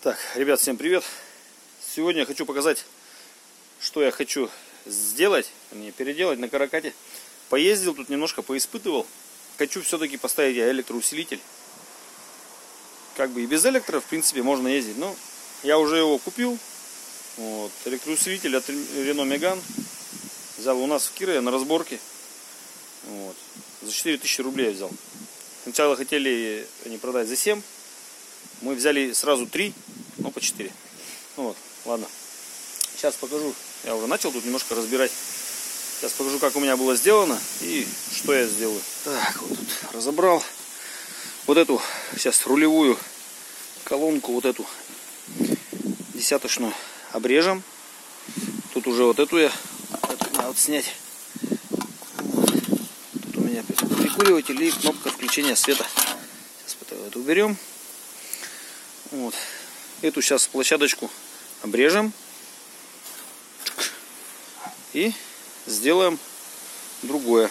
Так, ребят, всем привет! Сегодня я хочу показать, что я хочу сделать, не переделать на каракате. Поездил тут немножко, поиспытывал. Хочу все-таки поставить я электроусилитель. Как бы и без электро, в принципе, можно ездить. Но я уже его купил. Вот, электроусилитель от Renault Megane. Взял у нас в Кирове на разборке. Вот. За 4000 рублей я взял. Сначала хотели они продать за 7. Мы взяли сразу 3, ну по 4. Ну вот, ладно. Сейчас покажу. Я уже начал тут немножко разбирать. Сейчас покажу, как у меня было сделано и что я сделаю. Так, вот тут разобрал вот эту сейчас рулевую колонку, вот эту десяточную обрежем. Тут уже вот эту я эту надо вот снять. Вот. Тут у меня прикуриватель и кнопка включения света. Сейчас эту уберем. Вот. Эту сейчас площадочку обрежем. И сделаем другое.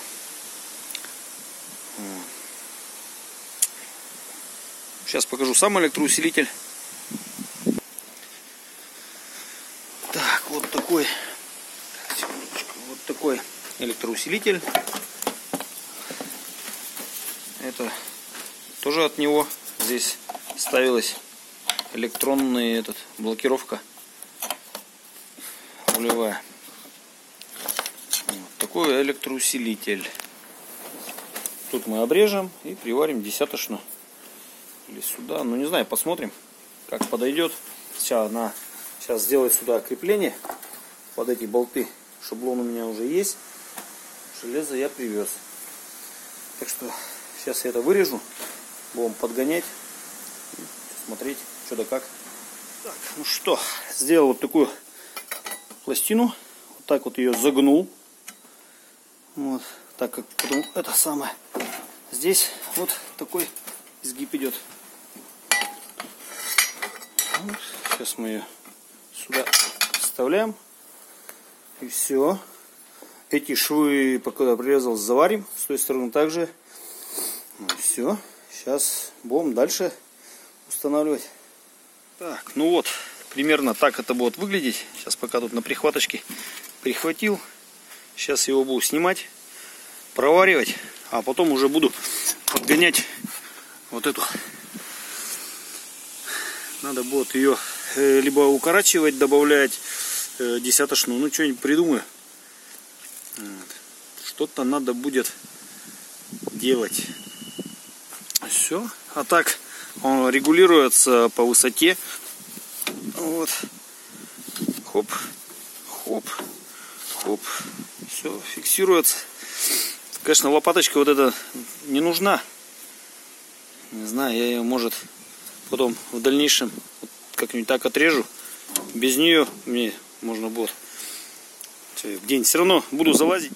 Сейчас покажу сам электроусилитель. Так, вот такой, вот такой электроусилитель. Это тоже от него здесь ставилась электронный этот блокировка рулевая. Вот такой электроусилитель. Тут мы обрежем и приварим десяточную или сюда. Ну не знаю, посмотрим, как подойдет. Сейчас она сейчас сделает сюда крепление под эти болты. Шаблон у меня уже есть. Железо я привез. Так что сейчас я это вырежу. Будем подгонять. Смотреть, что да как. Так, ну что, сделал вот такую пластину. Вот так вот ее загнул. Вот, так как потом это самое. Здесь вот такой изгиб идет. Сейчас мы ее сюда вставляем. И все. Эти швы, пока прирезал, заварим. С той стороны также. Ну, все. Сейчас будем дальше устанавливать. Так, ну вот, примерно так это будет выглядеть. Сейчас пока тут на прихваточке прихватил. Сейчас его буду снимать, проваривать, а потом уже буду подгонять вот эту надо будет ее э, либо укорачивать, добавлять э, десяточную, ну что-нибудь придумаю. Что-то надо будет делать. Все. А так он регулируется по высоте. Вот. Хоп, хоп, хоп. Все фиксируется. Конечно, лопаточка вот эта не нужна. Не знаю, я ее, может, потом в дальнейшем как-нибудь так отрежу. Без нее мне можно будет в день. Все равно буду залазить,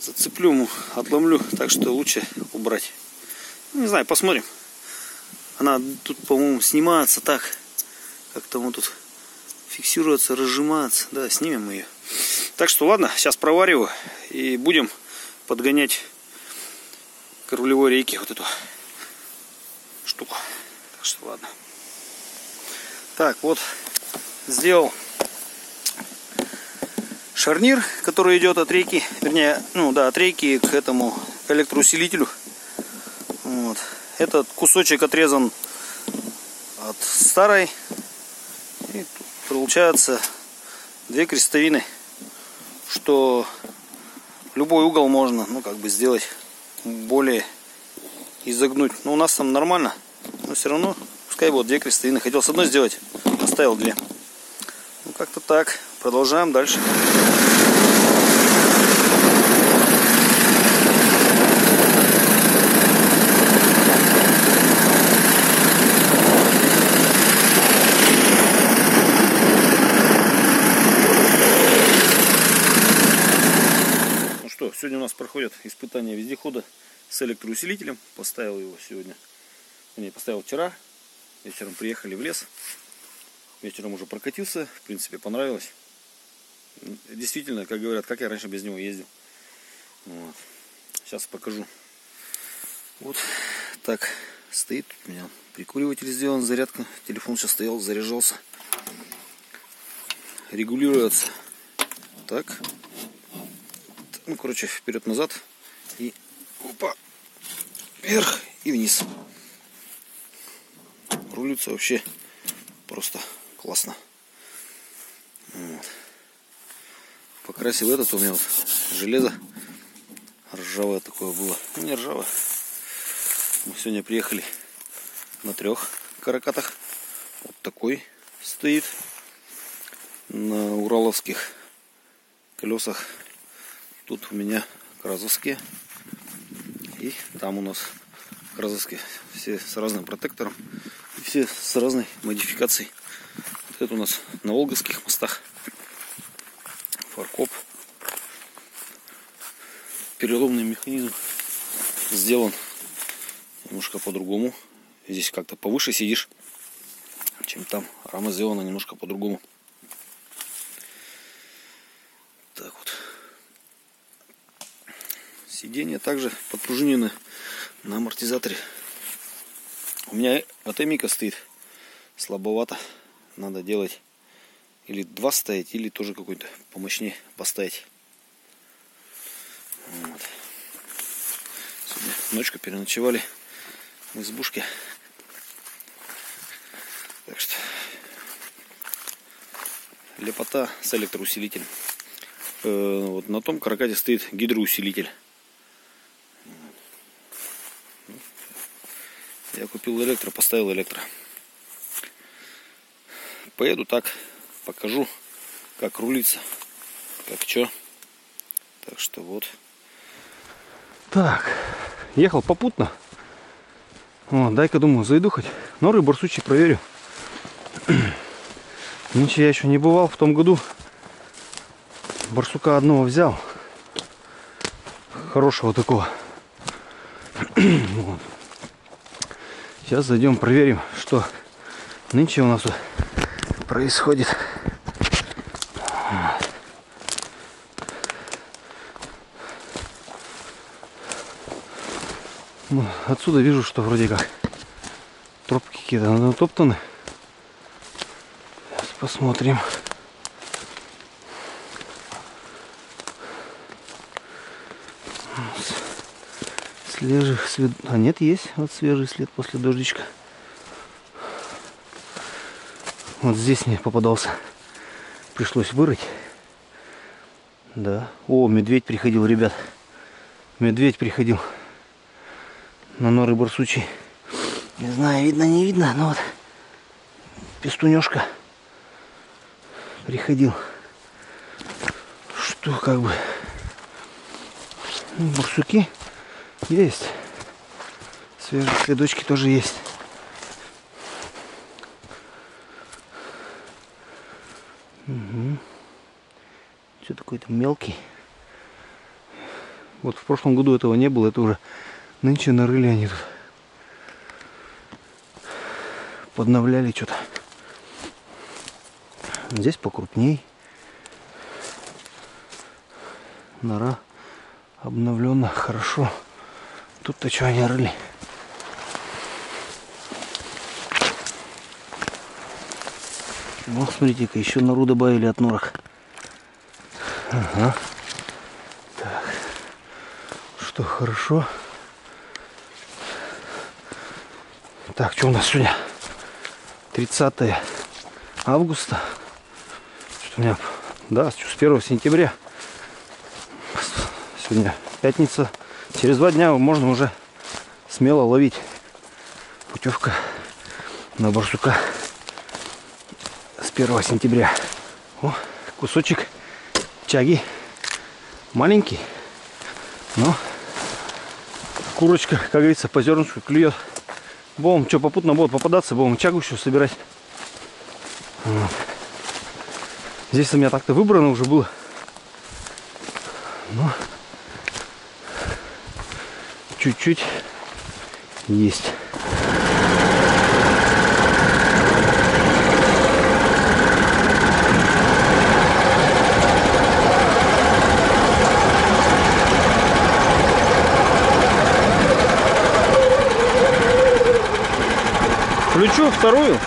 зацеплю ему, отломлю, так что лучше убрать. Ну, не знаю, посмотрим. Она тут, по-моему, снимается так, как там тут фиксируется, разжимается. Да, снимем ее. Так что ладно, сейчас провариваю и будем подгонять к рулевой рейке вот эту штуку. Так что ладно. Так, вот сделал шарнир, который идет от рейки, вернее, ну да, от рейки к этому электроусилителю. Этот кусочек отрезан от старой. И получается две крестовины, что любой угол можно, ну как бы сделать более изогнуть. Но у нас там нормально. Но все равно, пускай вот две крестовины. Хотел с одной сделать, оставил две. Ну, как-то так. Продолжаем дальше. Ну что, сегодня проходит испытание вездехода с электроусилителем. Поставил его сегодня не поставил вчера. Вечером приехали в лес. Вечером уже прокатился. В принципе, понравилось. Действительно, как говорят, как я раньше без него ездил. Вот. Сейчас покажу. Вот так стоит у меня прикуриватель сделан, зарядка. Телефон сейчас стоял, заряжался. Регулируется так. Ну, короче, вперед-назад. И опа, вверх и вниз. Рулится вообще просто классно. Вот. Покрасил этот у меня вот железо ржавое такое было. Ну, не ржавое. Мы сегодня приехали на трех каракатах. Вот такой стоит на ураловских колесах. Тут у меня кразовские. И там у нас кразовские. Все с разным протектором. И все с разной модификацией. Вот это у нас на волговских мостах. Фаркоп. Переломный механизм сделан немножко по-другому. Здесь как-то повыше сидишь, чем там. Рама сделана немножко по-другому. Так вот. Сиденье также подпружинены на амортизаторе. У меня от Эмика стоит слабовато. Надо делать или два ставить, или тоже какой-то помощнее поставить. Вот. Сегодня ночью переночевали в избушке. Так что лепота с электроусилителем. Э, вот на том каракате стоит гидроусилитель. Я купил электро, поставил электро. Поеду так, покажу, как рулится, как что. Так что вот. Так, ехал попутно. О, дай-ка, думаю, зайду хоть. Норы барсучи проверю. Ничего я еще не бывал в том году. Барсука одного взял. Хорошего такого. Вот. Сейчас зайдем, проверим, что нынче у нас происходит. Ну, отсюда вижу, что вроде как тропки какие-то натоптаны. Сейчас посмотрим. Свежих след... А нет, есть вот свежий след после дождичка. Вот здесь мне попадался. Пришлось вырыть. Да. О, медведь приходил, ребят. Медведь приходил на норы барсучи. Не знаю, видно, не видно, но вот пестунешка приходил. Что как бы ну, барсуки есть. Свежие следочки тоже есть. Угу. Все такой-то мелкий. Вот в прошлом году этого не было, это уже Нынче нарыли они тут. Подновляли что-то. Здесь покрупней. Нора обновлена хорошо. Тут-то что они рыли? Вот смотрите-ка, еще нору добавили от норок. Ага. Так. Что хорошо. Так, что у нас сегодня? 30 августа. Что у меня? Да, с 1 сентября. Сегодня пятница. Через два дня можно уже смело ловить. Путевка на барсука с 1 сентября. О, кусочек чаги. Маленький, но курочка, как говорится, по зернышку клюет. Будем, что попутно будет попадаться, будем чагу еще собирать. Здесь у меня так-то выбрано уже было. Но чуть-чуть есть. включу вторую.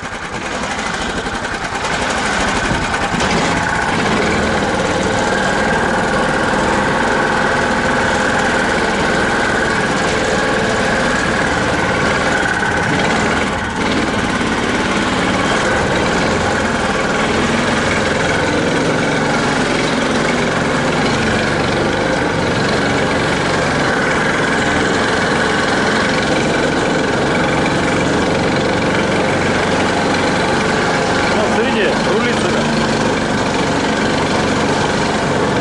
Ну, как.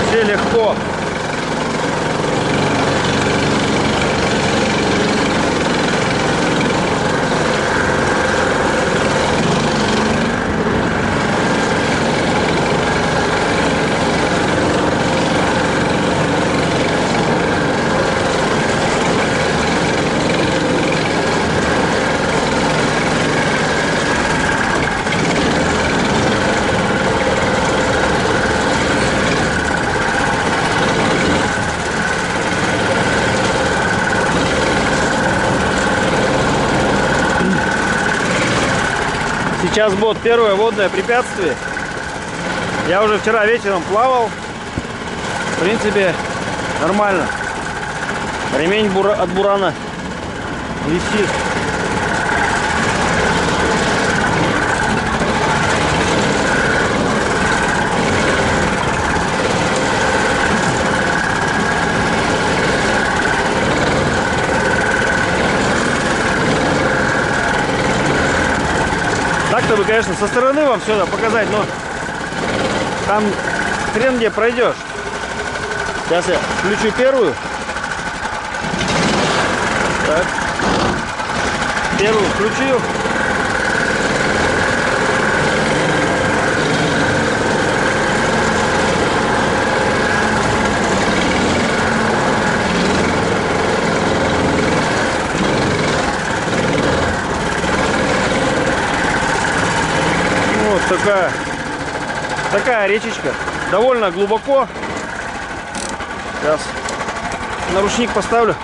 Все легко. Сейчас будет первое водное препятствие. Я уже вчера вечером плавал. В принципе, нормально. Ремень бура- от бурана висит. Так-то бы, конечно, со стороны вам все показать, но там хрен где пройдешь. Сейчас я включу первую. Так. Первую включил. Ну, Вот такая, такая речечка. Довольно глубоко. Сейчас наручник поставлю.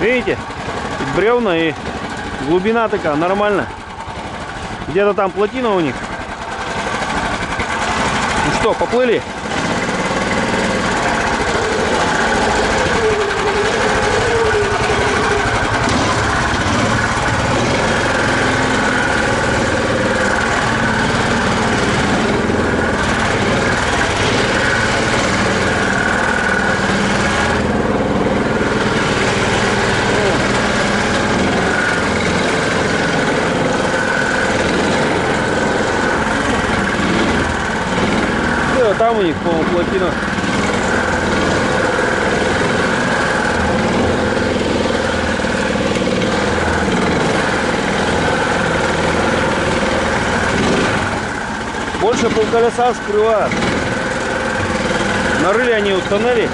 Видите? Бревна и глубина такая нормально. Где-то там плотина у них. Ну что, поплыли? Них, по-моему, плотина. Больше полколеса скрывают. Нарыли они у тоннелей.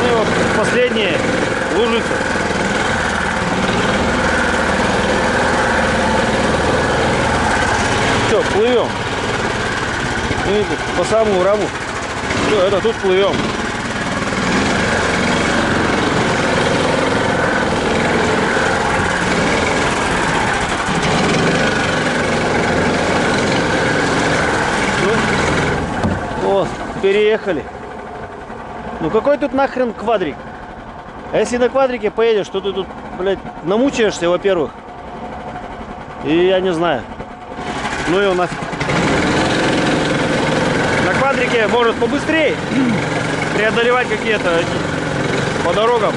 Ну и вот последние лужицы. Все, плывем. Видите, по самому раму. Все, это тут плывем. Вот, переехали. Ну какой тут нахрен квадрик? А если на квадрике поедешь, то ты тут, блядь, намучаешься, во-первых. И я не знаю. Ну и у нас на квадрике может побыстрее преодолевать какие-то по дорогам.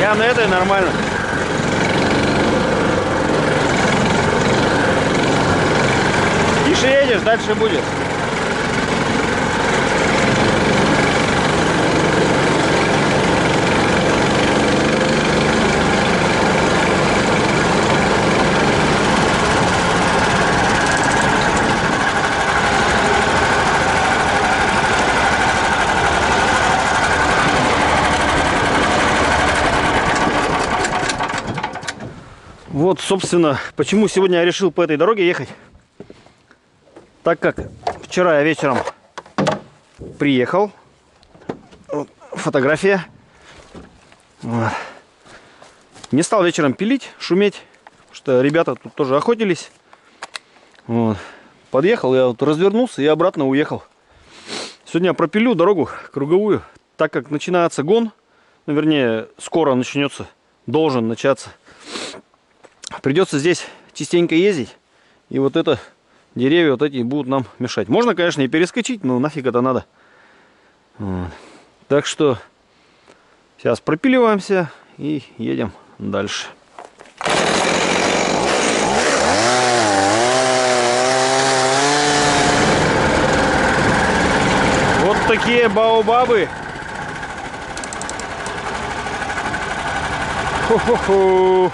Я на этой нормально. Тише едешь, дальше будет. Вот, собственно, почему сегодня я решил по этой дороге ехать. Так как вчера я вечером приехал. Вот, фотография. Вот. Не стал вечером пилить, шуметь, что ребята тут тоже охотились. Вот. Подъехал, я вот развернулся и обратно уехал. Сегодня пропилю дорогу круговую, так как начинается гон, ну, вернее, скоро начнется, должен начаться. Придется здесь частенько ездить, и вот это деревья вот эти будут нам мешать. Можно, конечно, и перескочить, но нафиг это надо. Вот. Так что сейчас пропиливаемся и едем дальше. Вот такие баобабы. Хо-хо-хо.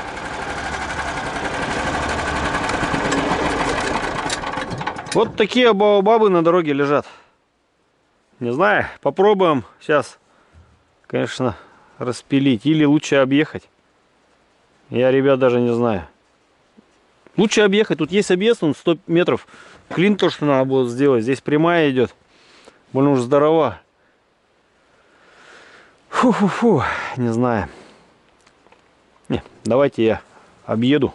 Вот такие баобабы на дороге лежат. Не знаю, попробуем сейчас, конечно, распилить. Или лучше объехать. Я, ребят, даже не знаю. Лучше объехать. Тут есть объезд, он 100 метров. Клин то, что надо будет сделать. Здесь прямая идет. Больно уж здорова. Фу-фу-фу. Не знаю. Не, давайте я объеду.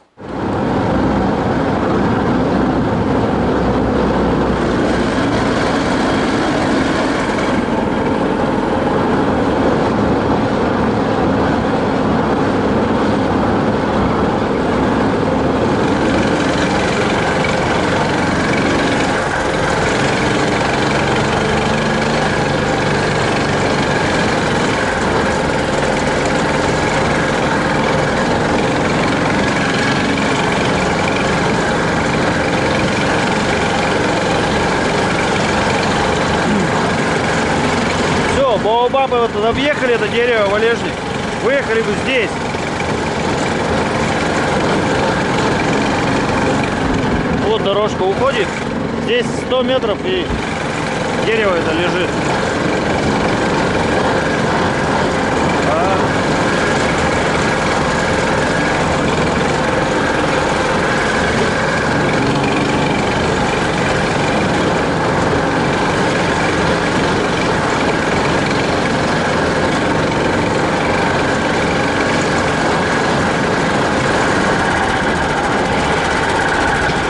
Вот объехали это дерево, валежник. Выехали бы здесь. Вот дорожка уходит. Здесь 100 метров и дерево это лежит.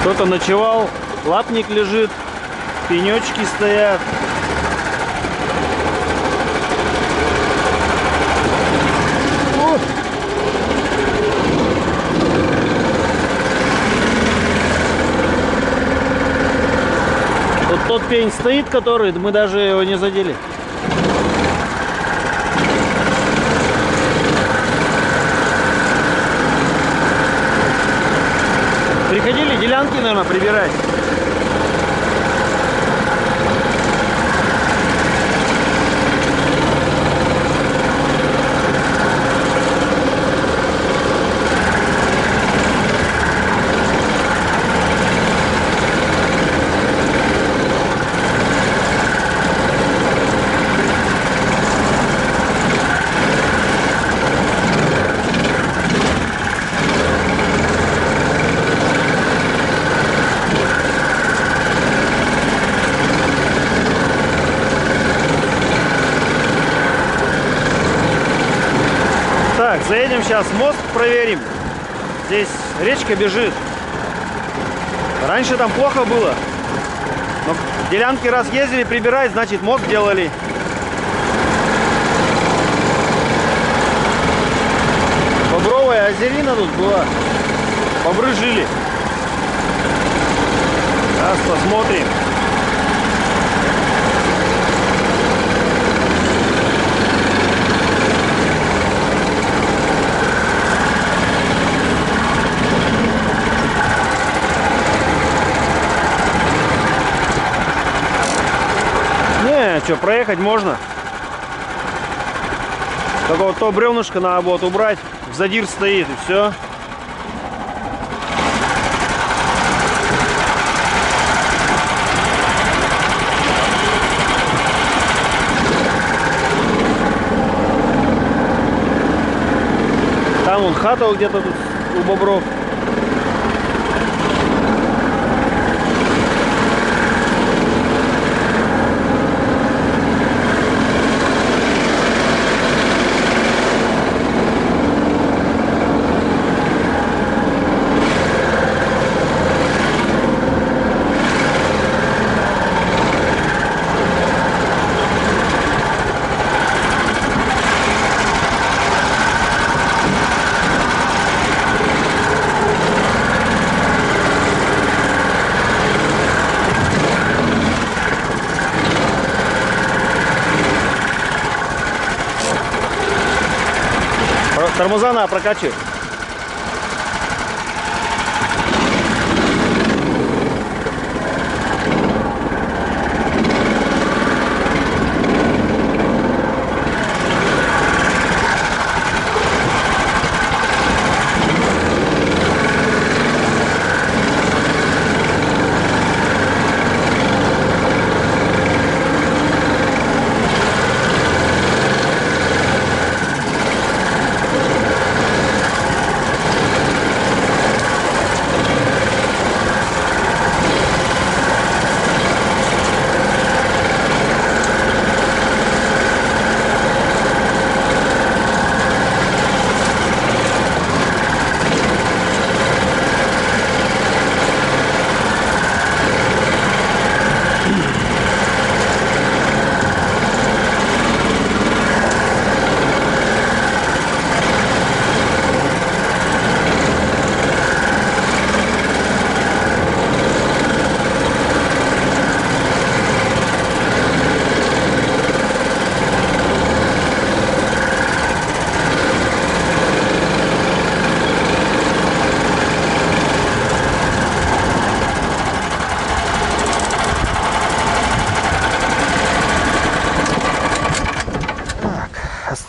Кто-то ночевал, лапник лежит, пенечки стоят. Вот тот пень стоит, который мы даже его не задели. Приходили делянки, наверное, прибирать. Заедем сейчас мост, проверим. Здесь речка бежит. Раньше там плохо было. Но делянки раз ездили прибирать, значит мост делали. Бобровая озерина тут была. Бобры жили. Сейчас посмотрим. Что, проехать можно. Только вот то бревнышко надо будет убрать. Задир стоит и все. Там он хата где-то тут у бобров. Тормоза надо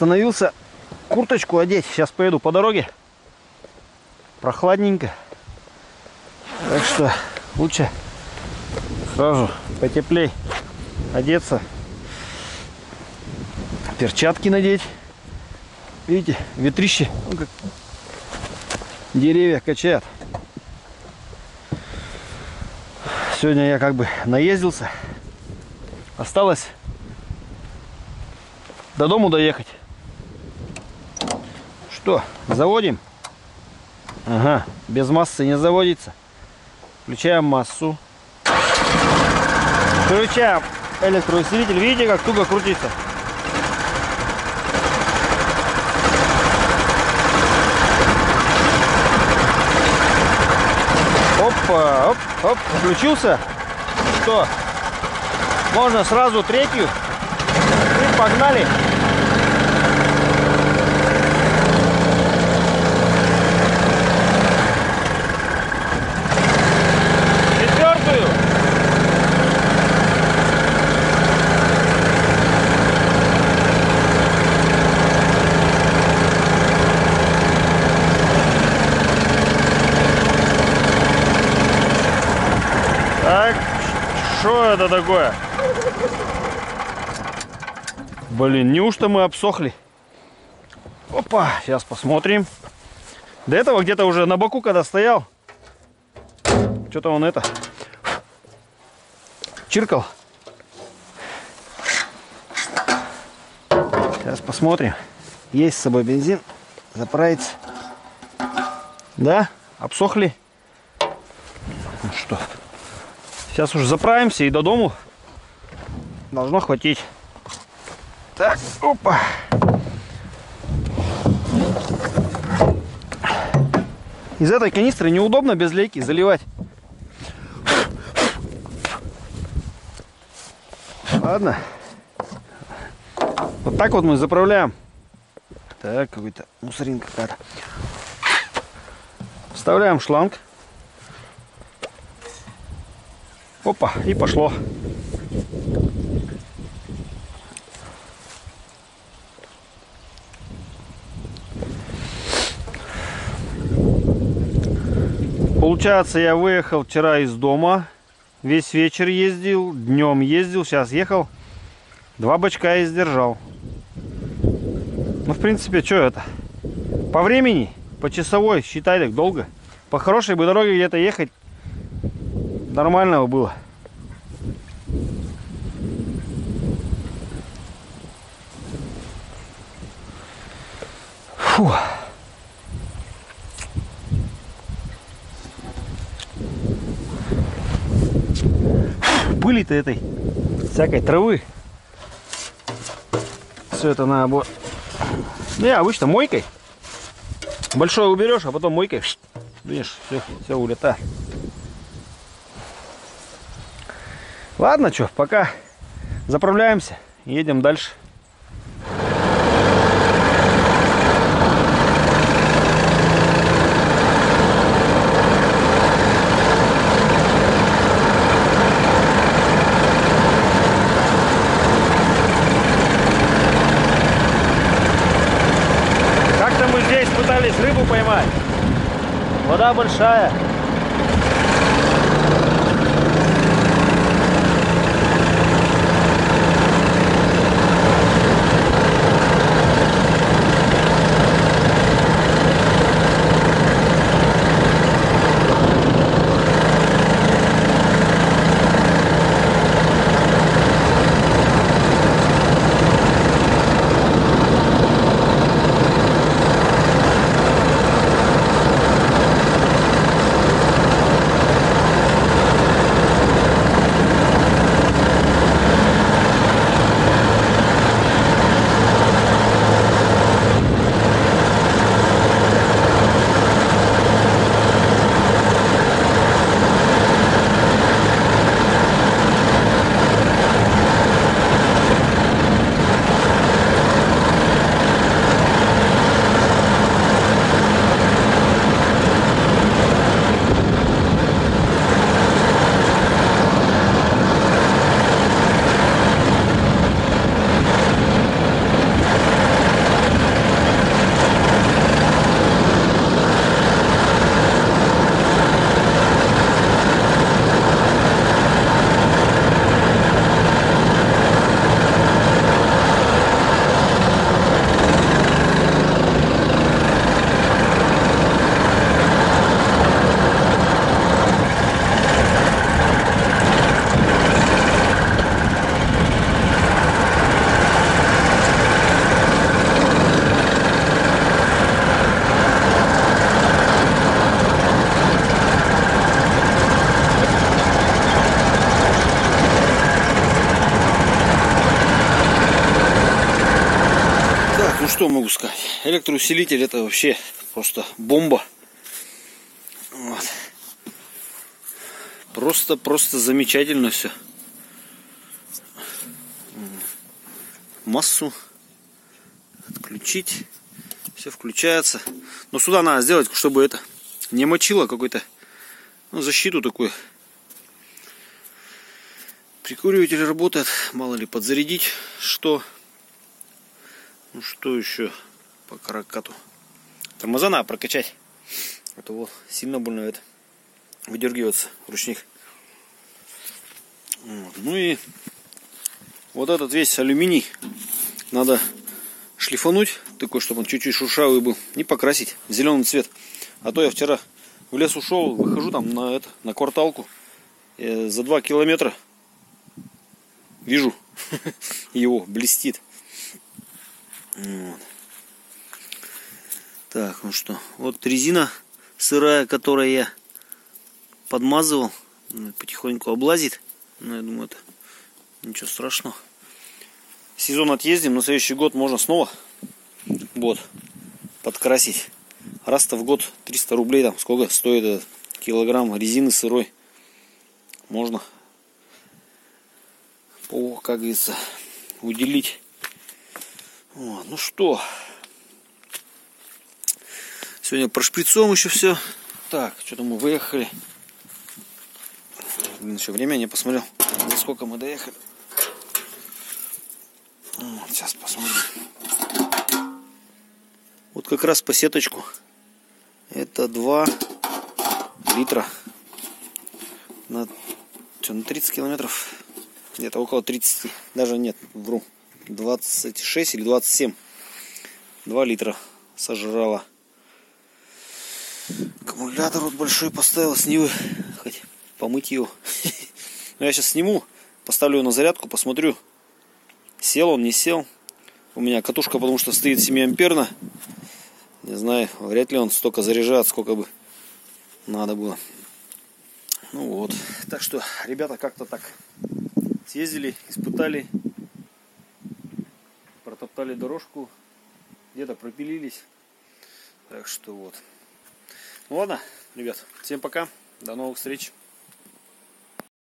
Остановился курточку одеть. Сейчас поеду по дороге. Прохладненько. Так что лучше сразу потеплей одеться. Перчатки надеть. Видите, ветрище. Ну, как деревья качают. Сегодня я как бы наездился. Осталось до дому доехать. Что, заводим? Ага, без массы не заводится. Включаем массу. Включаем электроусилитель. Видите, как туго крутится? Опа, оп, оп, включился. Что? Можно сразу третью. И погнали. Четвертую. Так, что это такое? Блин, неужто мы обсохли? Опа, сейчас посмотрим. До этого где-то уже на боку, когда стоял, что-то он это чиркал. Сейчас посмотрим. Есть с собой бензин. Заправиться. Да, обсохли. Ну что, сейчас уже заправимся и до дому должно хватить. Так, опа. Из этой канистры неудобно без лейки заливать. Ладно. Вот так вот мы заправляем. Так, какой-то мусоринка какая-то. Вставляем шланг. Опа, и пошло. Получается, я выехал вчера из дома. Весь вечер ездил, днем ездил, сейчас ехал. Два бачка я издержал. Ну, в принципе, что это? По времени, по часовой, считай так долго. По хорошей бы дороге где-то ехать нормального было. Фу. Пыли-то этой всякой травы. Все это надо было. Ну, я обычно мойкой. Большое уберешь, а потом мойкой. Видишь, все, все улетает. Ладно, что, пока заправляемся, едем дальше. Как-то мы здесь пытались рыбу поймать. Вода большая. Сказать? Электроусилитель это вообще просто бомба. Вот. Просто, просто замечательно все. Массу отключить. Все включается. Но сюда надо сделать, чтобы это не мочило какой-то ну, защиту такую. Прикуриватель работает. Мало ли подзарядить что. Ну что еще по каракату? Тормоза надо прокачать. Это вот сильно больно это выдергивается ручник. Вот. Ну и вот этот весь алюминий надо шлифануть, такой, чтобы он чуть-чуть шуршавый был, и покрасить в зеленый цвет. А то я вчера в лес ушел, выхожу там на это, на кварталку, за два километра вижу его, блестит. Вот. Так, ну что, вот резина сырая, которую я подмазывал, ну, потихоньку облазит. Но я думаю, это ничего страшного. Сезон отъездим, на следующий год можно снова вот подкрасить. Раз-то в год 300 рублей, там сколько стоит этот килограмм резины сырой. Можно, по, как говорится, уделить вот, ну что, сегодня прошприцуем еще все. Так, что-то мы выехали. Блин, еще время не посмотрел, за сколько мы доехали. Сейчас посмотрим. Вот как раз по сеточку. Это 2 литра на, что, на 30 километров. Где-то около 30. Даже нет, вру. 26 или 27 2 литра сожрала. Аккумулятор вот большой поставил с Нивы хоть помыть его. Но я сейчас сниму поставлю на зарядку посмотрю сел он не сел. У меня катушка потому что стоит 7 амперна не знаю вряд ли он столько заряжает сколько бы надо было. Ну вот. Так что ребята как-то так съездили испытали протоптали дорожку, где-то пропилились. Так что вот. Ну ладно, ребят, всем пока, до новых встреч.